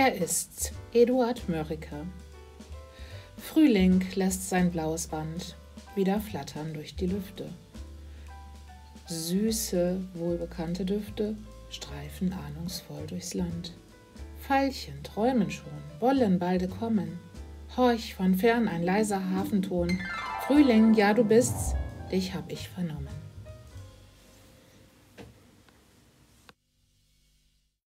Er ist's, Eduard Mörike. Frühling lässt sein blaues Band wieder flattern durch die Lüfte. Süße, wohlbekannte Düfte streifen ahnungsvoll durchs Land. Veilchen träumen schon, wollen balde kommen. Horch von fern ein leiser Hafenton. Frühling, ja du bist's, dich hab ich vernommen.